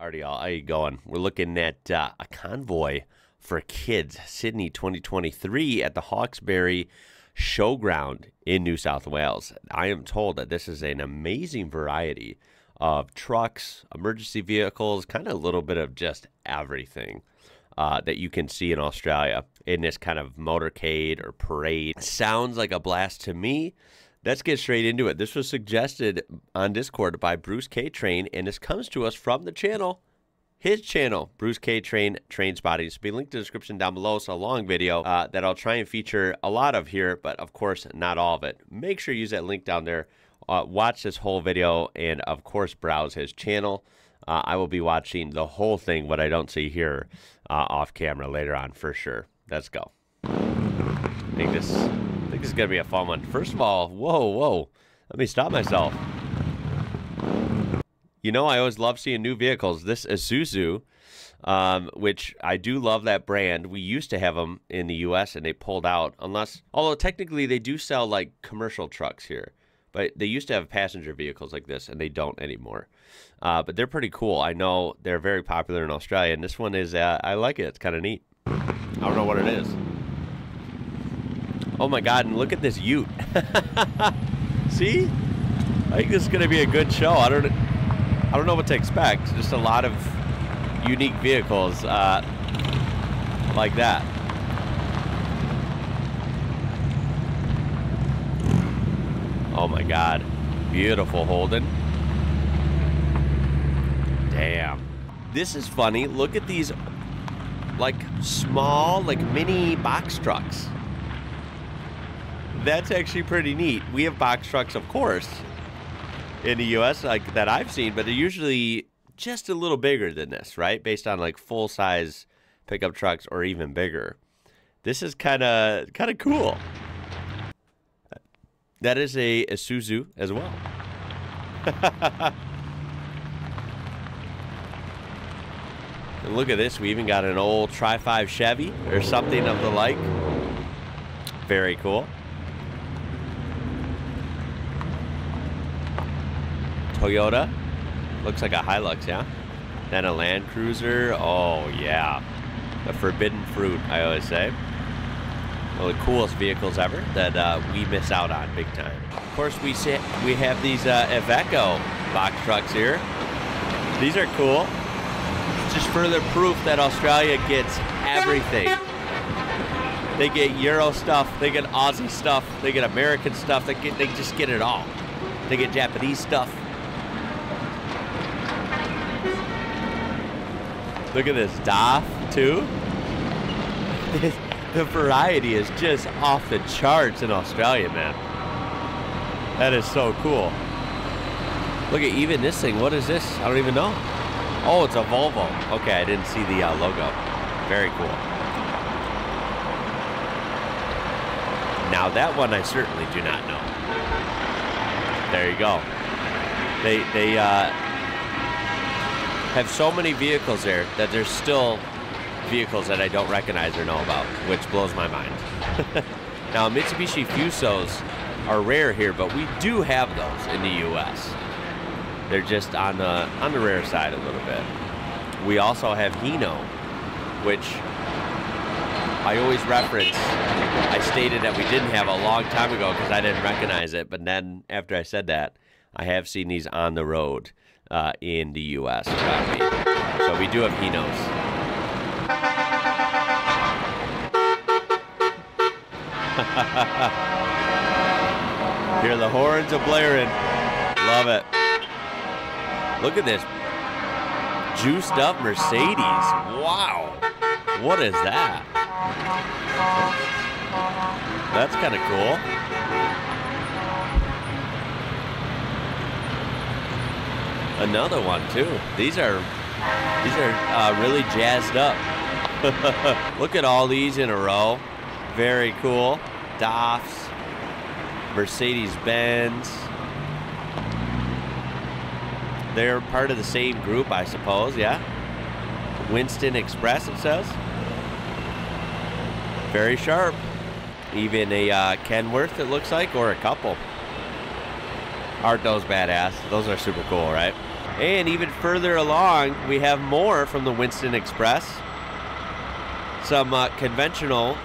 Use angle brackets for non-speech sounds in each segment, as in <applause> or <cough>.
Artie, how you going? We're looking at uh, a convoy for kids, Sydney 2023 at the Hawkesbury Showground in New South Wales. I am told that this is an amazing variety of trucks, emergency vehicles, kind of a little bit of just everything uh, that you can see in Australia in this kind of motorcade or parade. Sounds like a blast to me. Let's get straight into it. This was suggested on Discord by Bruce K Train, and this comes to us from the channel, his channel, Bruce K Train Train Spotting. This will be linked in the description down below. It's a long video uh, that I'll try and feature a lot of here, but of course, not all of it. Make sure you use that link down there. Uh, watch this whole video, and of course, browse his channel. Uh, I will be watching the whole thing, what I don't see here uh, off camera later on for sure. Let's go. Think this I think this is going to be a fun one. First of all, whoa, whoa. Let me stop myself. You know, I always love seeing new vehicles. This Isuzu, um, which I do love that brand. We used to have them in the U.S. and they pulled out. Unless, although technically they do sell like commercial trucks here, but they used to have passenger vehicles like this and they don't anymore. Uh, but they're pretty cool. I know they're very popular in Australia, and this one is. Uh, I like it. It's kind of neat. I don't know what it is. Oh my god, and look at this ute. <laughs> See? I think this is going to be a good show. I don't I don't know what to expect. Just a lot of unique vehicles uh, like that. Oh my god. Beautiful Holden. Damn. This is funny. Look at these like small, like mini box trucks. That's actually pretty neat. We have box trucks, of course, in the U.S. like that I've seen, but they're usually just a little bigger than this, right? Based on like full size pickup trucks or even bigger. This is kind of kind of cool. That is a Isuzu as well. <laughs> and look at this. We even got an old Tri 5 Chevy or something of the like. Very cool. Toyota. Looks like a Hilux, yeah? Then a Land Cruiser. Oh, yeah. The forbidden fruit, I always say. One of the coolest vehicles ever that uh, we miss out on big time. Of course, we sit, we have these uh, Iveco box trucks here. These are cool. Just further proof that Australia gets everything. They get Euro stuff, they get Aussie stuff, they get American stuff, they get they just get it all. They get Japanese stuff. Look at this DAF too. <laughs> the variety is just off the charts in Australia, man. That is so cool. Look at even this thing. What is this? I don't even know. Oh, it's a Volvo. Okay, I didn't see the uh, logo. Very cool. Now that one I certainly do not know. There you go. They they uh, have so many vehicles there that there's still vehicles that I don't recognize or know about, which blows my mind. <laughs> now, Mitsubishi Fusos are rare here, but we do have those in the U.S. They're just on the on the rare side a little bit. We also have Hino, which I always reference. I stated that we didn't have a long time ago because I didn't recognize it, but then after I said that, I have seen these on the road uh, in the U.S. So we do have Hinos. <laughs> Hear the horns are blaring. Love it. Look at this juiced up Mercedes. Wow. What is that? That's kind of cool. Another one too. These are these are uh, really jazzed up. <laughs> Look at all these in a row. Very cool. DAFs, Mercedes Benz. They're part of the same group, I suppose, yeah? Winston Express, it says. Very sharp. Even a uh, Kenworth, it looks like, or a couple. Aren't those badass? Those are super cool, right? And even further along, we have more from the Winston Express. Some uh, conventional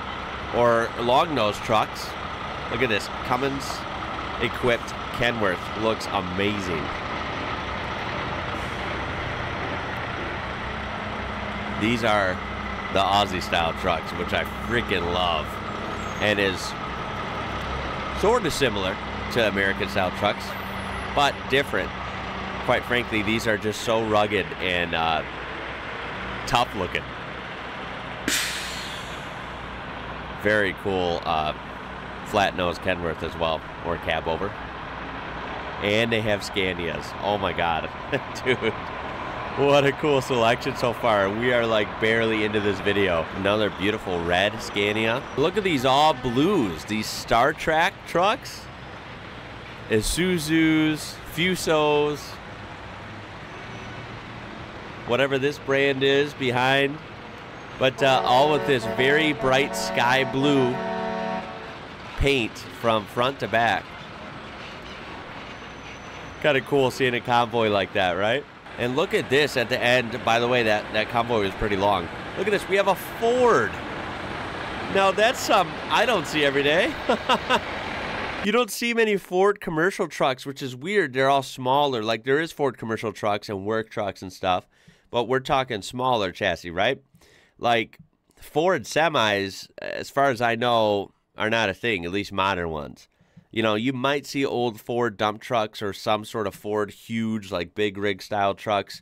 or long nose trucks. Look at this Cummins equipped Kenworth. Looks amazing. These are the Aussie style trucks, which I freaking love, and is sort of similar to American style trucks, but different. Quite frankly, these are just so rugged and uh, tough looking. Very cool uh, flat nose Kenworth as well, or cab over. And they have Scanias. Oh my god, <laughs> dude. What a cool selection so far. We are like barely into this video. Another beautiful red Scania. Look at these all blues. These StarTrack trucks. Isuzus, Fusos. Whatever this brand is behind. But uh, all with this very bright sky blue paint from front to back. Kind of cool seeing a convoy like that, right? And look at this at the end. By the way, that, that convoy was pretty long. Look at this. We have a Ford. Now, that's some I don't see every day. <laughs> you don't see many Ford commercial trucks, which is weird. They're all smaller. Like, there is Ford commercial trucks and work trucks and stuff, but we're talking smaller chassis, right? Like, Ford semis, as far as I know, are not a thing, at least modern ones. You know, you might see old Ford dump trucks or some sort of Ford huge, like big rig style trucks.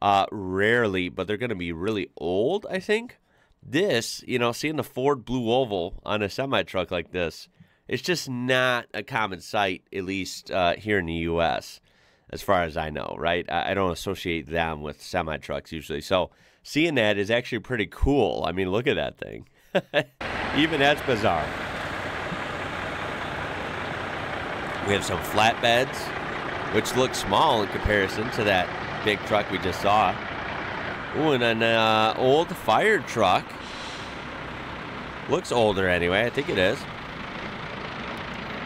Uh, rarely, but they're going to be really old, I think. This, you know, seeing the Ford Blue Oval on a semi truck like this, it's just not a common sight, at least uh, here in the U.S., as far as I know, right? I, don't associate them with semi trucks usually. So seeing that is actually pretty cool. I mean, look at that thing. <laughs> Even that's bizarre. We have some flatbeds, which look small in comparison to that big truck we just saw. Ooh, and an uh, old fire truck. Looks older anyway, I think it is.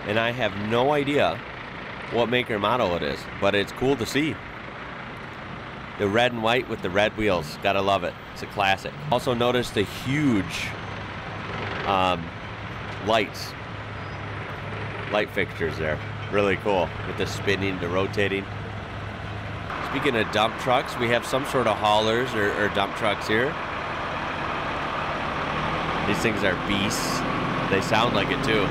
And I have no idea what maker model it is, but it's cool to see. The red and white with the red wheels, gotta love it. It's a classic. Also notice the huge um, lights, light fixtures there. Really cool with the spinning, the rotating. Speaking of dump trucks, we have some sort of haulers or, or dump trucks here. These things are beasts. They sound like it too.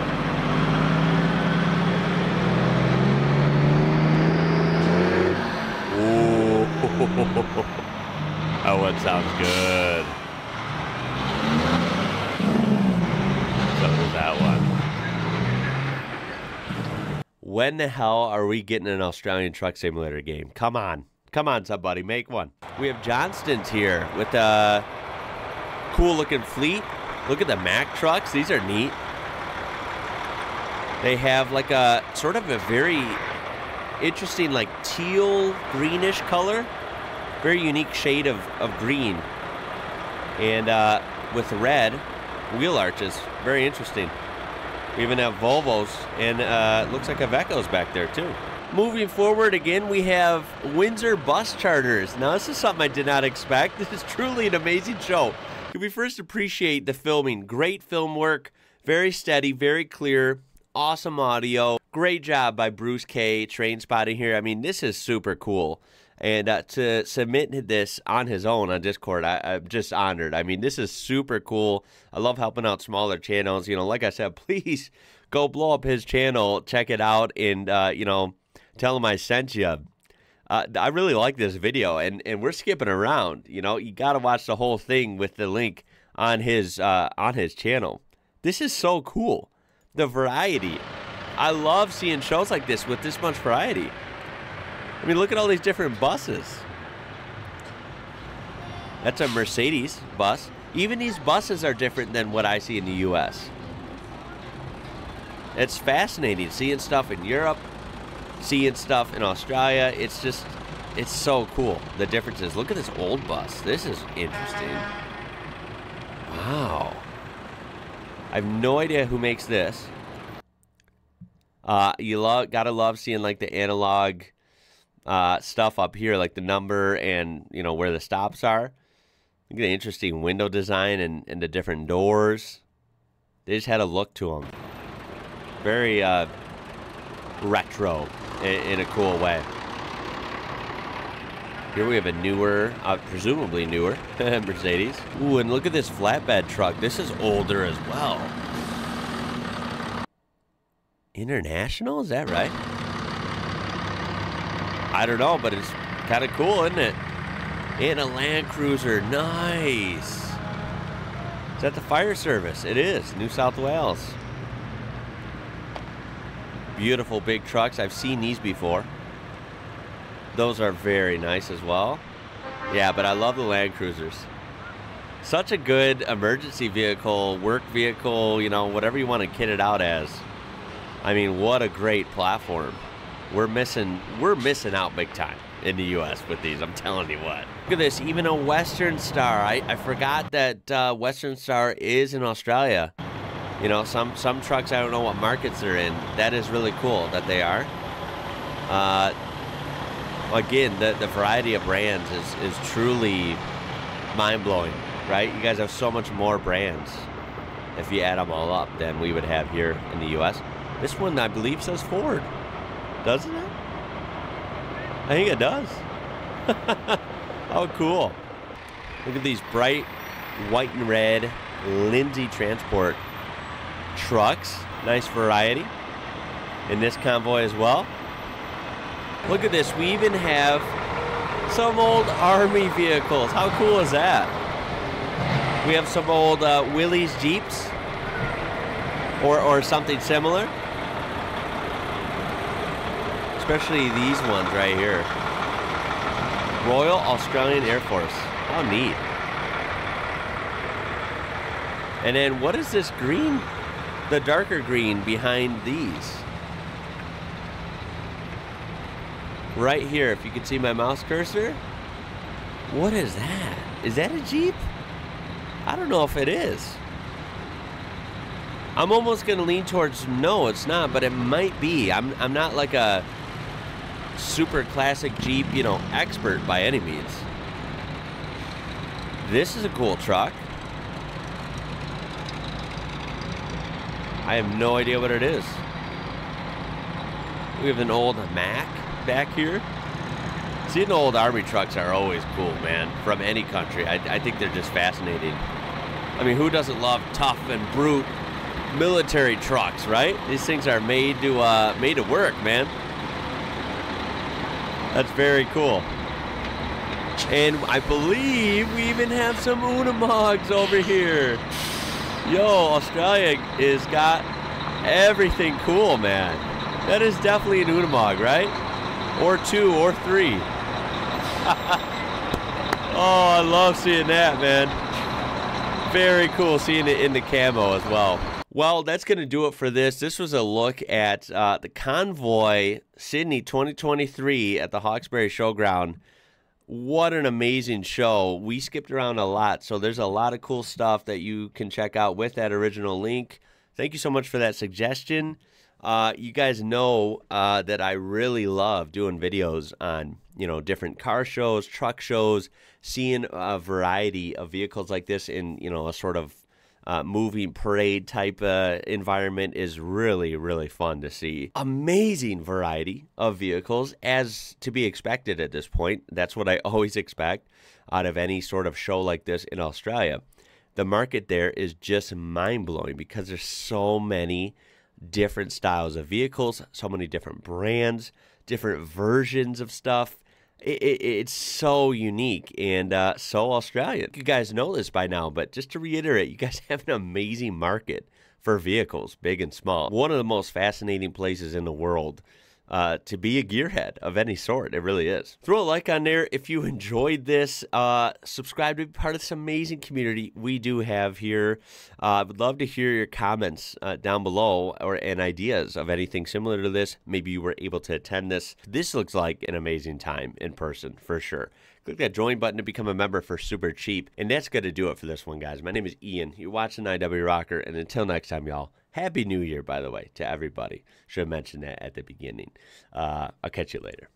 Ooh. Sounds good. So that one. When the hell are we getting an Australian truck simulator game? Come on. Come on, somebody, make one. We have Johnston's here with a cool looking fleet. Look at the Mack trucks. These are neat. They have like a sort of a very interesting, like teal greenish color. Very unique shade of, of green. And uh, with red wheel arches. Very interesting. We even have Volvos, and uh, looks like Ivecos back there too. Moving forward again, we have Windsor bus charters. Now, this is something I did not expect. <laughs> This is truly an amazing show. Can we first appreciate the filming? Great film work, very steady, very clear, awesome audio. Great job by Bruce K. Train spotting here. I mean, this is super cool. And uh, to submit this on his own on Discord, I, I'm just honored. I mean, this is super cool. I love helping out smaller channels. You know, like I said, <laughs> please go blow up his channel, check it out, and uh, you know, tell him I sent you. Uh, I really like this video, and and we're skipping around. You know, you got to watch the whole thing with the link on his uh, on his channel. This is so cool. The variety. I love seeing shows like this with this much variety. I mean, look at all these different buses. That's a Mercedes bus. Even these buses are different than what I see in the U.S. It's fascinating seeing stuff in Europe, seeing stuff in Australia. It's just, it's so cool. The differences. Look at this old bus. This is interesting. Wow. I have no idea who makes this. Uh, you love, gotta love seeing like the analog uh, stuff up here, like the number and you know where the stops are. Look at the interesting window design and, and the different doors. They just had a look to them. Very uh, retro in, in, a cool way. Here we have a newer, uh, presumably newer, <laughs> Mercedes. Ooh, and look at this flatbed truck. This is older as well. International? Is that right? I don't know, but it's kind of cool, isn't it? In a Land Cruiser. Nice. Is that the fire service? It is. New South Wales. Beautiful big trucks. I've seen these before. Those are very nice as well. Yeah, but I love the Land Cruisers. Such a good emergency vehicle, work vehicle, you know, whatever you want to kit it out as. I mean, what a great platform we're missing we're missing out big time in the U.S. with these. I'm telling you what. Look at this. Even a Western Star. I, I forgot that uh, Western Star is in Australia. You know, some some trucks I don't know what markets they're in. That is really cool that they are. Uh, again, the the variety of brands is is truly mind blowing. Right? You guys have so much more brands if you add them all up than we would have here in the U.S. This one, I believe, says Ford. Doesn't it? I think it does. <laughs> oh, cool. Look at these bright white and red Lindsay Transport trucks. Nice variety in this convoy as well. Look at this. We even have some old Army vehicles. How cool is that? We have some old uh, Willys Jeeps or, or something similar especially these ones right here. Royal Australian Air Force. How neat. And then what is this green? The darker green behind these. Right here, if you can see my mouse cursor. What is that? Is that a Jeep? I don't know if it is. I'm almost going to lean towards no, it's not, but it might be. I'm, I'm not like a super classic Jeep, you know, expert by any means. This is a cool truck. I have no idea what it is. We have an old Mack back here. Seeing old army trucks are always cool, man, from any country. I, I think they're just fascinating. I mean, who doesn't love tough and brute military trucks, right? These things are made to uh, made to work, man. That's very cool. And I believe we even have some Unimogs over here. Yo, Australia is got everything cool, man. That is definitely an Unimog, right? Or two, or three. <laughs> oh, I love seeing that, man. Very cool seeing it in the camo as well. Well, that's going to do it for this. This was a look at uh, the Convoy Sydney 2023 at the Hawkesbury Showground. What an amazing show. We skipped around a lot, so there's a lot of cool stuff that you can check out with that original link. Thank you so much for that suggestion. Uh, you guys know uh, that I really love doing videos on you know different car shows, truck shows, seeing a variety of vehicles like this in you know a sort of uh, moving parade type uh, environment is really, really fun to see. Amazing variety of vehicles, as to be expected at this point. That's what I <laughs> always expect out of any sort of show like this in Australia. The market there is just mind blowing because there's so many different styles of vehicles, so many different brands, different versions of stuff it, it, it's so unique and uh, so Australian. You guys know this by now, but just to reiterate, you guys <laughs> have an amazing market for vehicles, big and small. One of the most fascinating places in the world uh, to be a gearhead of any sort. It really is. Throw a like on there if you enjoyed this. Uh, subscribe to be part of this amazing community we do have here. Uh, I would love to hear your comments uh, down below or and ideas of anything similar to this. Maybe you were able to attend this. This looks like an amazing time in person for sure. Click that join button to become a member for super cheap. And that's going to do it for this one, guys. My name is Ian. You're watching IWrocker. And until next time, y'all. Happy New Year, by the way, to everybody. Should have mentioned that at the beginning. Uh, I'll catch you later.